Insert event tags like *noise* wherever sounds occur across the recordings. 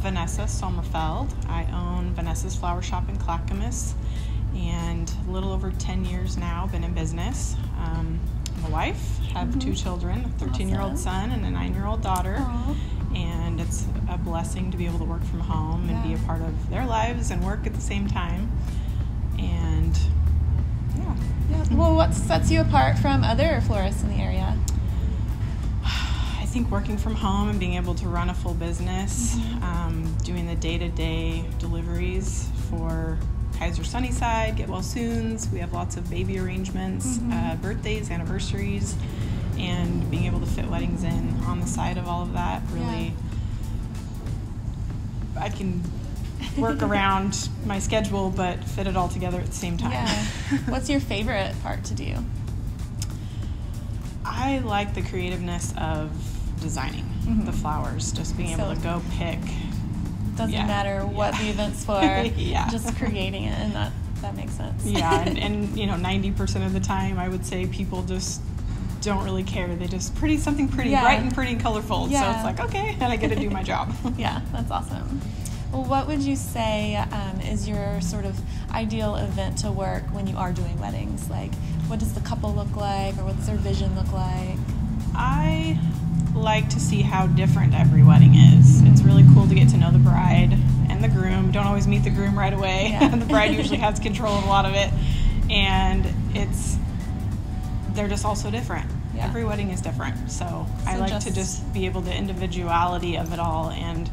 Vanessa Sommerfeld. I own Vanessa's Flower Shop in Clackamas and a little over 10 years now, been in business. Um, I'm a wife, have mm-hmm. two children, a 13 year old son and a 9 year old daughter. Aww. And it's a blessing to be able to work from home yeah. and be a part of their lives and work at the same time. And yeah. yeah. Well, what sets you apart from other florists in the area? I think working from home and being able to run a full business, Mm-hmm. um, doing the day to day deliveries for Kaiser Sunnyside, Get Well Soons. We have lots of baby arrangements, Mhm. uh, birthdays, anniversaries, and being able to fit weddings in on the side of all of that really. I can work *laughs* around my schedule, but fit it all together at the same time. Yeah. *laughs* What's your favorite part to do? I like the creativeness of designing Mhm. the flowers, just being able to go pick. Doesn't Yeah. matter what Yeah. the event's *laughs* for. Yeah. Just creating it, and that that makes sense. Yeah, and, *laughs* and you know, ninety percent of the time, I would say people just don't really care. They just pretty something pretty, Yeah. bright and pretty and colorful. So it's like okay, and I get to do my job. *laughs* yeah, that's awesome. Well, what would you say um, is your sort of ideal event to work when you are doing weddings? Like, what does the couple look like, or what's their vision look like? I like to see how different every wedding is. It's really cool to get to know the bride and the groom. Don't always meet the groom right away. Yeah. *laughs* the bride usually has *laughs* control of a lot of it. And it's they're just all so different. Yeah. Every wedding is different. So, I like just- to just be able to individuality of it all and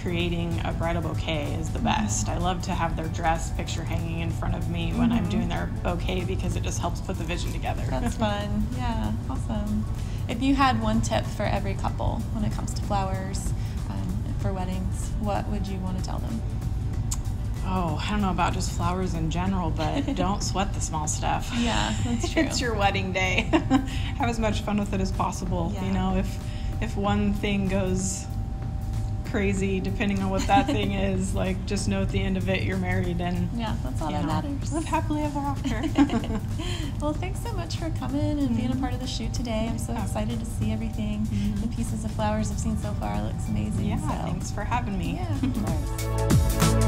creating a bridal bouquet is the best. I love to have their dress picture hanging in front of me when I'm Mhm. doing their bouquet because it just helps put the vision together. That's *laughs* fun. Yeah, awesome. If you had one tip for every couple when it comes to flowers um, for weddings, what would you want to tell them? Oh, I don't know about just flowers in general, but *laughs* don't sweat the small stuff. Yeah, that's *laughs* true. it's your wedding day. *laughs* Have as much fun with it as possible. Yeah. You know, if if one thing goes crazy, depending on what that *laughs* thing is, like just know at the end of it you're married and Yeah, that's all that know, matters. live happily ever after. *laughs* well, thanks so much for coming and being a Mhm. part of the shoot today. I'm so Yeah. excited to see everything. Mhm. The pieces of flowers I've seen so far looks amazing. yeah, so. thanks for having me. Yeah, of *laughs* course.